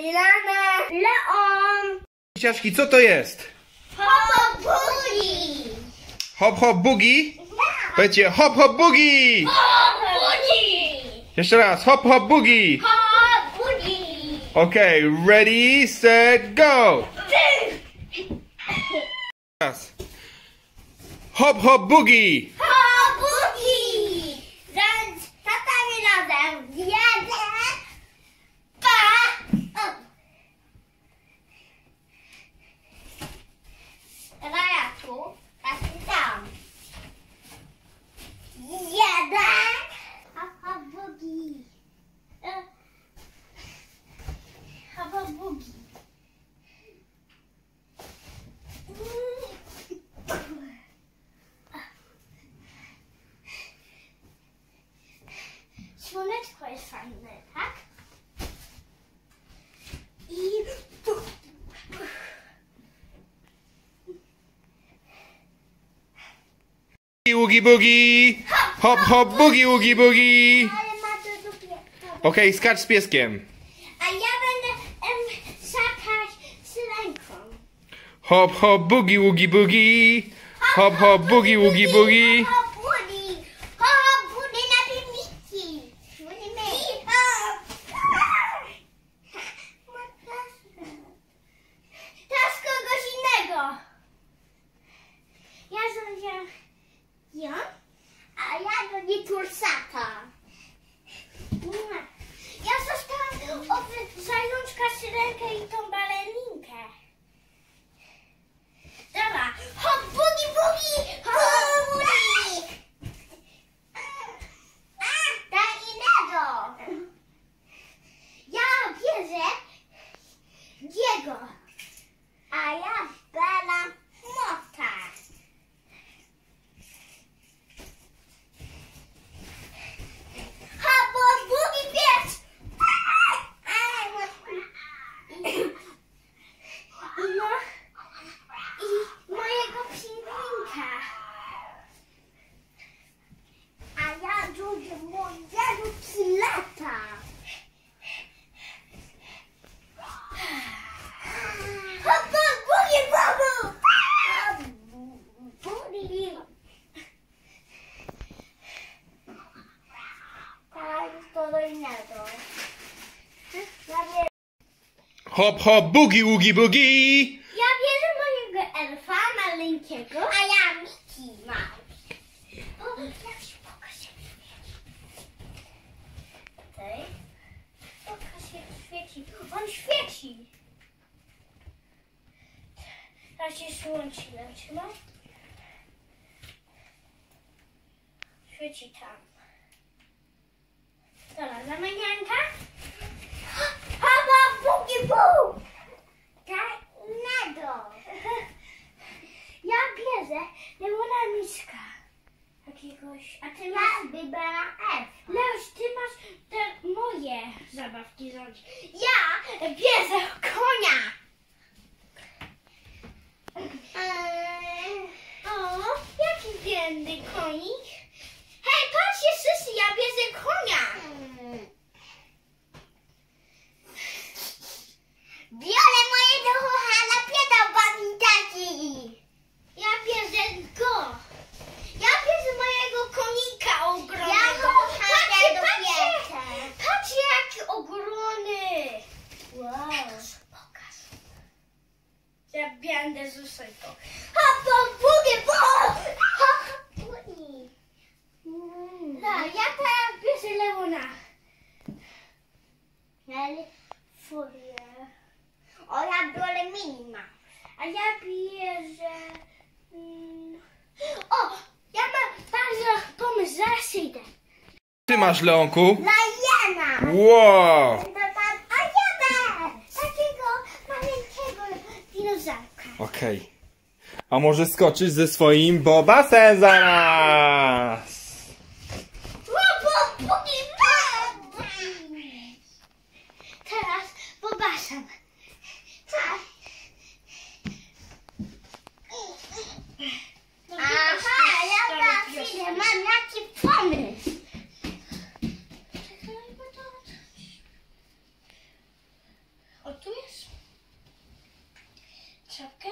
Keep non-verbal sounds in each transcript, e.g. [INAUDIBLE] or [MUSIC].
Lilana. Leon. Ciaczki, co to jest? Homo Boogie. Hop hop boogie? Powiedzcie hop hop boogie! Homo Boogie. Jeszcze raz, hop hop boogie! Homo Boogie. Okay, ready, set, go! Raz. Hop hop boogie! ugi ugi bugi! Hop hop bugi ugi bugi! Okej, okay, skacz z pieskiem. A ja będę em, skakać z ręką. Hop hop bugi ugi bugi! Hop hop bugi ugi bugi! Hop hop boogie oogie boogie! ja bierze mojego elfa maleńkiego, a ja Miki mam. O, ja pokażę. Świeci. On świeci. Teraz się słońce zaczyna. Świeci tam. Dobra, zamienianka. A ja bierze... Mm, o, ja mam bardzo pomysł, zaraz idę. Ty masz Leonku? Lajena. Wow! A ja będę takiego maleńkiego dinozaurka. Okej. A może skoczysz ze swoim bobasem zaraz? Robo, bugi, bo! Teraz pobaszam. Tak. Aha, ja teraz idę, mam jaki pomysł. O, tu jest. Czapkę.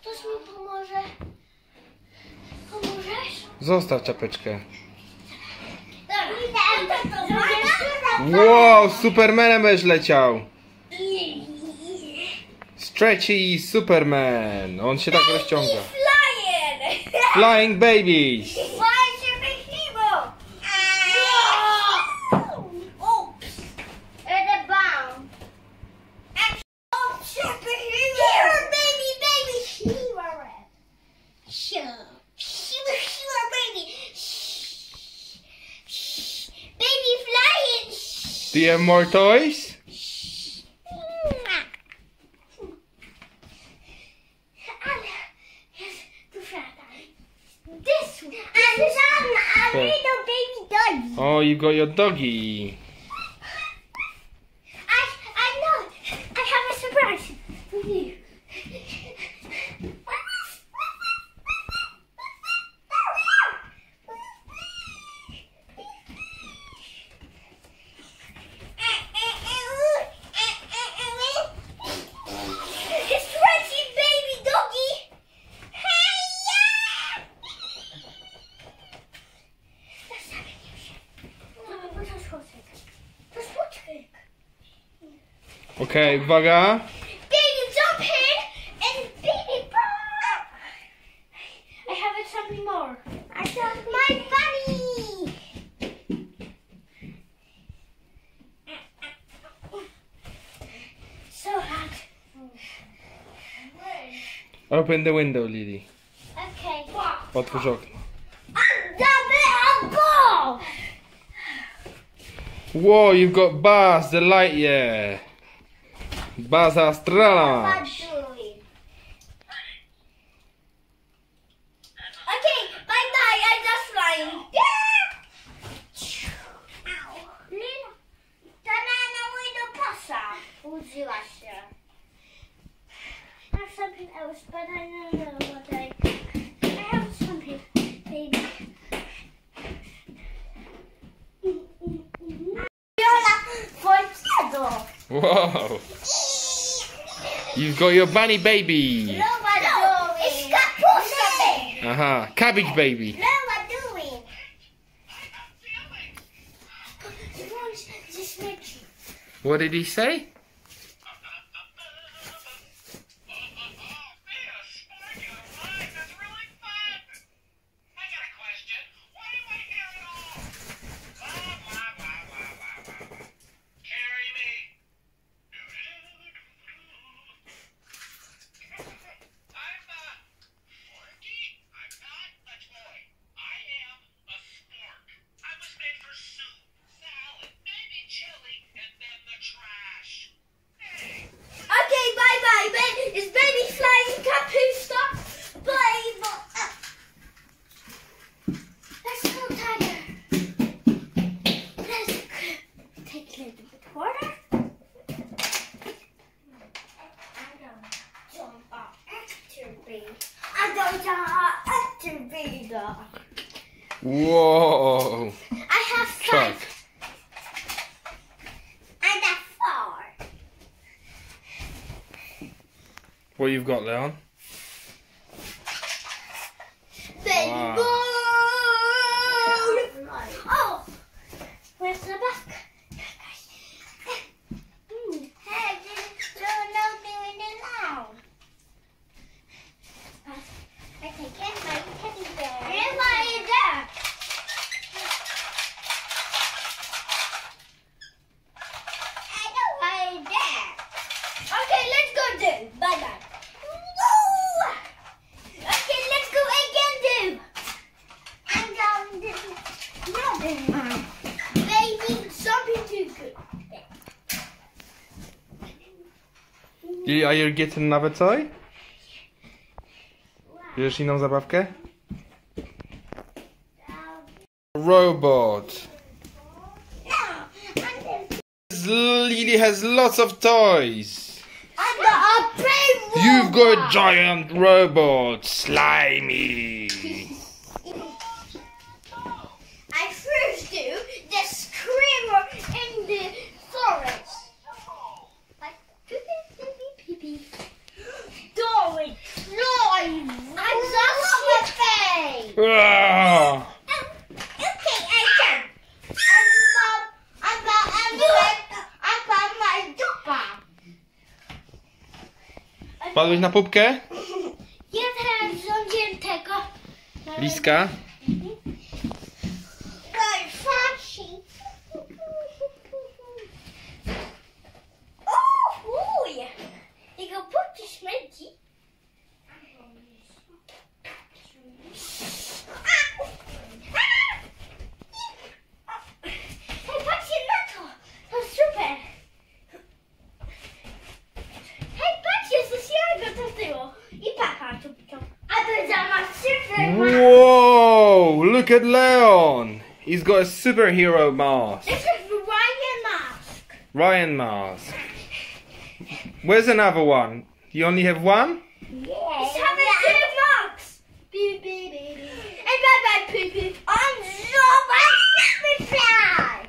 Ktoś mi pomoże. Pomożesz? Zostaw czapeczkę. Wow, Supermanem będziesz leciał. Stretchy Superman. On się tak rozciąga. Flying Babies. You have more toys? Ale jest tu frata. This one. And some a little baby dog. Oh, you got your doggy. I I know. I have a surprise for you. It's Reggie, baby doggy. Hiya! Zastawienie się. No, bo to schodek. To schodek. Okej, uwaga. Baby jump in and baby pop. I have something more. I got my bunny. So hot. Open the window, Lily. Okay. Otwórz okno. Double a ball. Whoa, you've got Buzz the Lightyear. Buzz Astrala. doing? Okay, bye bye. I'm just flying. Ow. Lina, ta na mojego pasa użyła się. I have something else, but I don't know what I. I have something, baby. Viola, Fortedo. Wow. You've got your bunny baby. No, it's kapusta. Aha, cabbage baby. No, I'm doing. Just make sure. What did he say? Trash. Okay, bye bye. Ba- is baby flying kapusta? Bye bye. Let's go, Tiger. Let's take a little bit water. I don't jump up after baby. I don't jump up after baby. Whoa. I have five. And a four. What you've got, Leon? Baby Wow. boy. Oh, where's the back? Hmm. Hey, there's no doing it now. Okay, get my teddy bear. Get my there. I know why there. Okay, let's go then. Bye bye. Woo! Okay, let's go again, dude. I'm down to nothing. Baby, something too good. Lily, are you getting another toy? Bierzesz inną zabawkę? Robot. Lily has lots of toys. I got a brave You've got a giant robot, slimy. Ugh. Padłeś na pupkę? Ja teraz rządziłem tego. Liska? Look at Leon! He's got a superhero mask. This is Ryan mask. Ryan mask. Where's another one? You only have one? Let's have a two marks. Beep, beep, beep, beep. And bye bye, poo poo. I'm so bad reply.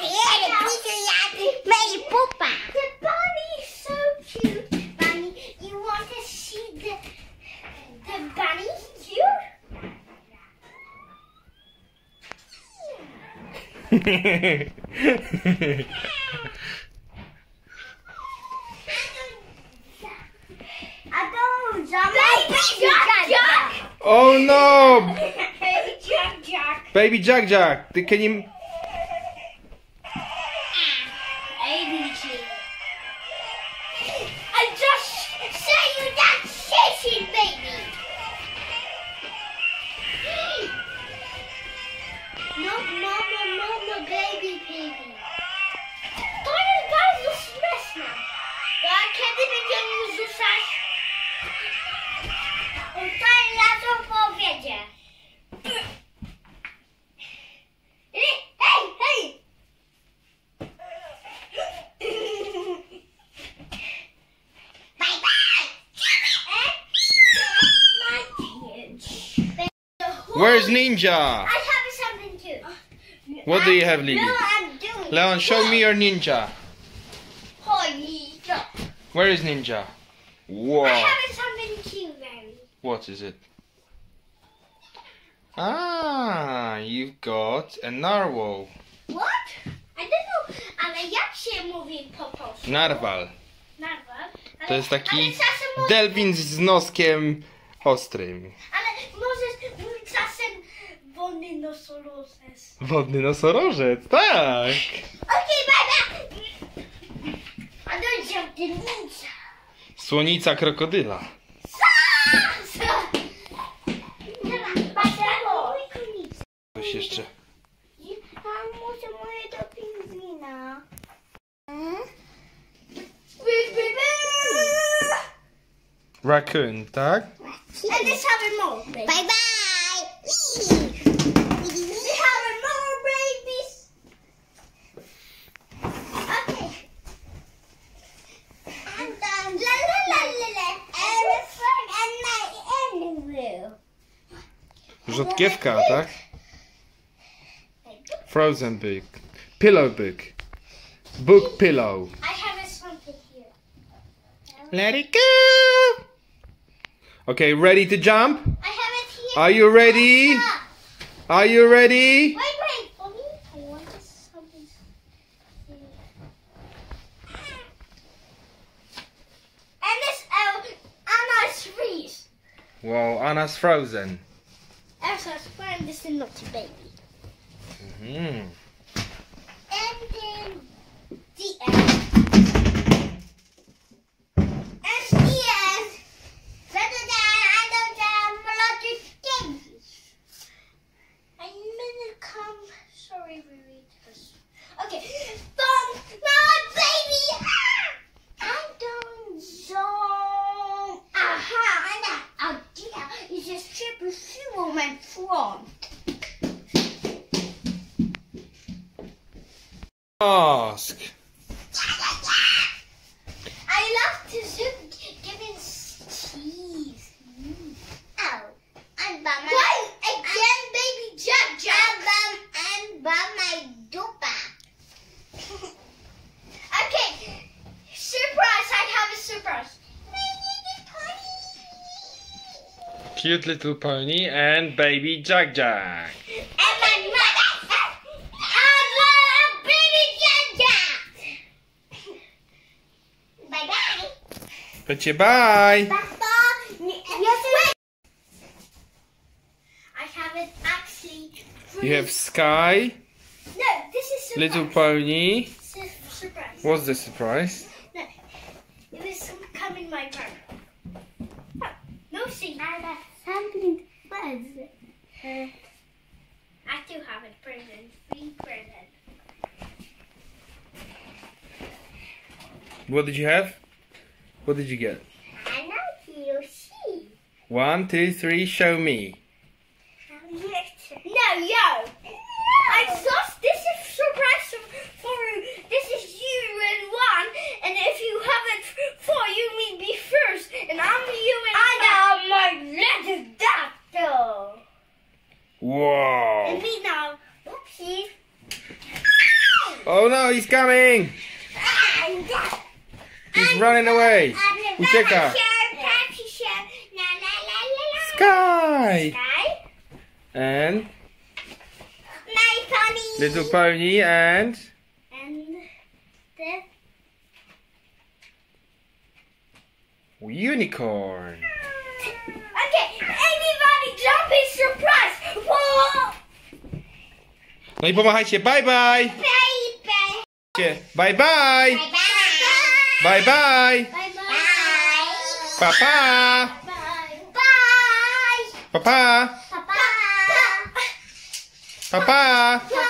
Yeah, the picture like Mary Poopa. The bunny is so cute. Bunny, you want to see the the bunny cute? I don't jump. Baby Jack Jack. Oh no! [LAUGHS] Baby Jack Jack. Baby Jack Jack, can you... to powiedzie. Hej, hej! Bye bye. Where's Ninja? I have something too. What do you have, Lily? No, I'm doing. Leon, show me your ninja. Holy Where is Ninja? I have something too, Mary. What is it? You've got a narwhal. What? I don't know, ale jak się mówi po polsku? Narwal. Narwal. Ale, To jest taki czasem mo- delfin z noskiem ostrym. Ale możesz mówić czasem wodny nosorożec. Wodny nosorożec, tak. Okej, baba! Jump the ninja. Słonica krokodyla. Raccoon, tak? And this have more. Bye bye. We have more babies. Okay. I'm done. La la la la la. Elephant and my animal. Rzodkiewka, tak? Frozen book. Pillow book. Book pillow. I have something here. Let it go. Okay, ready to jump? I have it here. Are you ready? Are you ready? Wait, wait, for me. I want this something. And this uh, Anna's freeze. Wow, Anna's frozen. Elsa's friend is a naughty baby. Mm. And then the end. And the end. Better than I don't have a lot of things. I'm gonna come. Sorry, we read this. Okay. Don't, my baby. Ah! I don't jump. Aha, Anna. Idea is just triple zero my front. Mask. I love to soup giving cheese. Oh, I'm by my. Why again, baby Jack Jack? I'm, I'm by my dupa. Okay, surprise! I have a surprise. Cute little pony and baby Jack Jack. And my mother. I love baby Jack Jack. Powiedzcie bye. Papa, yes, wait. I haven't actually. You have Sky, No, this is surprise. Little Pony. Su- surprise. What's the surprise? No, it was some come in my room. Oh, no, see. I got something fuzz. Uh, I do have a present. Free present. What did you have? What did you get? I know you see. One, two, three, show me. No, yo. I thought this is surprise for you. this is you and one, and if you have it for you may be first, and I'm you and I got my little doctor. Whoa. And me now. Oopsie. Oh no, he's coming. Running away. Ucieka. Sky. Sky. And My pony. Little Pony and And the Unicorn. Ah. Okay, everybody jump surprise! Whoa! No i pomachajcie. Bye bye. Baby! Bye bye. Bye Bye bye. Bye Pa pa. Bye! Bye! Pa pa. Papa! Pa pa. Papa!